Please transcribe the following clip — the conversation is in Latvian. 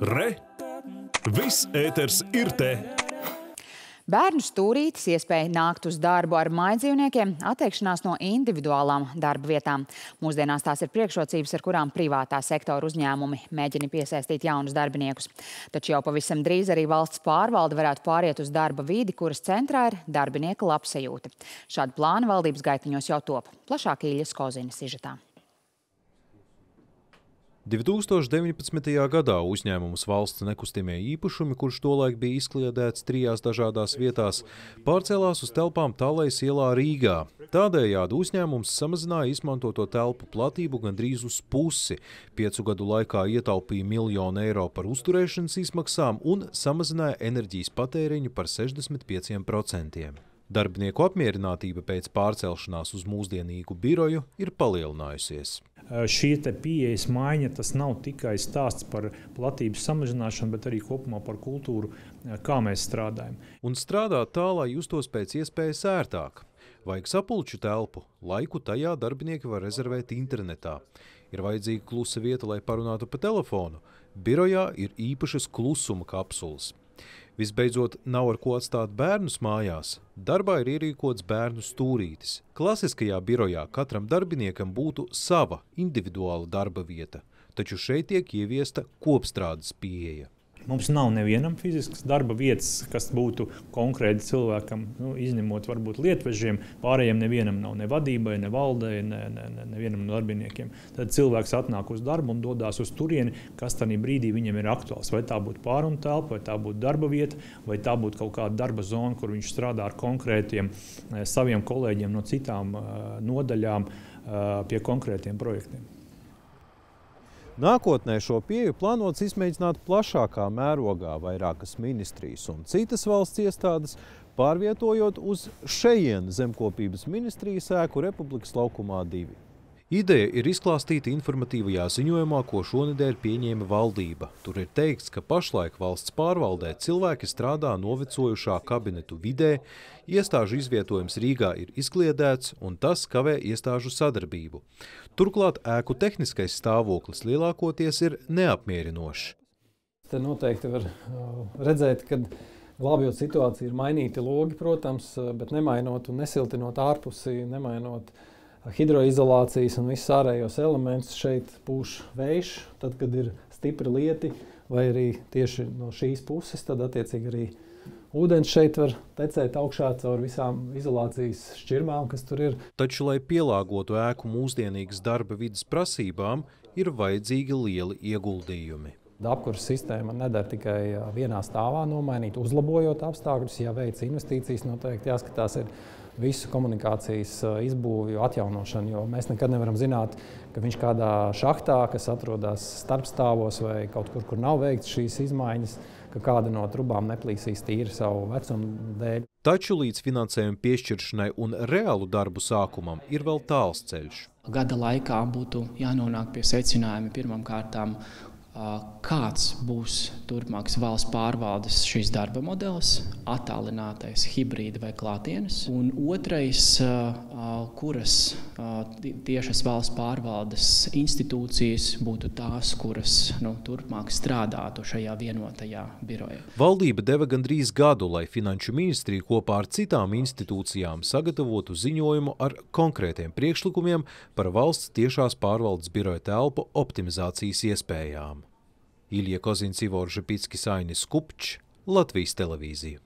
Re! Viss ēters ir te! Bērnu stūrītis, iespēja nākt uz darbu ar mājdzīvniekiem, atteikšanās no individuālām darba vietām. Mūsdienās tās ir priekšrocības, ar kurām privātā sektora uzņēmumi mēģina piesaistīt jaunus darbiniekus. Taču jau pavisam drīz arī valsts pārvalde varētu pāriet uz darba vidi, kuras centrā ir darbinieka labsajūta. Šādu plānu valdības gaitiņos jau top. Plašāk Īļas Kozinas sižetā. 2019. gadā uzņēmums valsts nekustamie īpašumi, kurš tolaik bija izkliedēts trijās dažādās vietās, pārcēlās uz telpām Talais ielā Rīgā. Tādējādi uzņēmums samazināja izmantoto telpu platību gandrīz uz pusi. Piecu gadu laikā ietaupīja miljonu eiro par uzturēšanas izmaksām un samazināja enerģijas patēriņu par 65%. Darbinieku apmierinātība pēc pārcelšanās uz mūsdienīgu biroju ir palielinājusies. Šī pieejas maiņa tas nav tikai stāsts par platības samazināšanu, bet arī kopumā par kultūru, kā mēs strādājam. Un strādāt tā, lai justos pēc iespējas ērtāk. Vajag sapulču telpu, laiku tajā darbinieki var rezervēt internetā. Ir vajadzīga klusa vieta, lai parunātu pa telefonu. Birojā ir īpašas klusuma kapsulas. Visbeidzot, nav ar ko atstāt bērnus mājās. Darbā ir ierīkots bērnu stūrītis. Klasiskajā birojā katram darbiniekam būtu sava individuāla darba vieta, taču šeit tiek ieviesta kopstrādes pieeja. Mums nav nevienam fiziskas darba vietas, kas būtu konkrēti cilvēkam, nu, izņemot varbūt lietvežiem. Pārējiem nevienam nav ne vadībai, ne valdei, ne, ne, ne, nevienam no darbiniekiem. Tad cilvēks atnāk uz darbu un dodas uz turieni, kas tajā brīdī viņam ir aktuāls. Vai tā būtu pārunu telpa, vai tā būtu darba vieta, vai tā būtu kaut kāda darba zona, kur viņš strādā ar konkrētiem eh, saviem kolēģiem no citām eh, nodaļām eh, pie konkrētiem projektiem. Nākotnē šo pieju plānots izmēģināt plašākā mērogā vairākas ministrijas un citas valsts iestādes, pārvietojot uz šejienu zemkopības ministrijas ēku Republikas laukumā 2. Ideja ir izklāstīta informatīvajā ziņojumā, ko šonedēļ pieņēma valdība. Tur ir teikts, ka pašlaik valsts pārvaldē cilvēki strādā novecojušā kabinetu vidē, iestāžu izvietojums Rīgā ir izkliedēts un tas kavē iestāžu sadarbību. Turklāt ēku tehniskais stāvoklis lielākoties ir neapmierinošs. Te noteikti var uh, redzēt, ka glābjot situāciju ir mainīti logi, protams, bet nemainot un nesiltinot ārpusi, nemainot uh, hidroizolācijas un visus ārējos elementus šeit pūš vējš, tad, kad ir stipri lieti, vai arī tieši no šīs puses, tad attiecīgi arī ūdens šeit var tecēt augšā caur visām izolācijas šķirmām, kas tur ir. Taču, lai pielāgotu ēku mūsdienīgas darba vidas prasībām, ir vajadzīgi lieli ieguldījumi. Apkurss sistēma nedara tikai vienā stāvā nomainīt, uzlabojot apstākļus. Ja veic investīcijas, noteikti jāskatās ir visu komunikācijas izbūvi atjaunošanu, jo mēs nekad nevaram zināt, ka viņš kādā šahtā, kas atrodas starpstāvos vai kaut kur, kur nav veikts šīs izmaiņas, ka kāda no trubām neplīsīs tīri savu vecumu dēļ. Taču līdz finansējuma piešķiršanai un reālu darbu sākumam ir vēl tāls ceļš. Gada laikā būtu jānonāk pie secinājuma pirmām kārtām kāds būs turpmākas valsts pārvaldes šīs darba modelis, attālinātais, hibrīda vai klātienes. Un otrais, kuras tiešas valsts pārvaldes institūcijas būtu tās, kuras nu, turpmāk strādātu šajā vienotajā birojā. Valdība deva gandrīz gadu, lai Finanšu ministrija kopā ar citām institūcijām sagatavotu ziņojumu ar konkrētiem priekšlikumiem par valsts tiešās pārvaldes biroja telpu optimizācijas iespējām. Ilija Kozins, Ivor Žepitskis, Ainis Kupčs, Latvijas televīzija.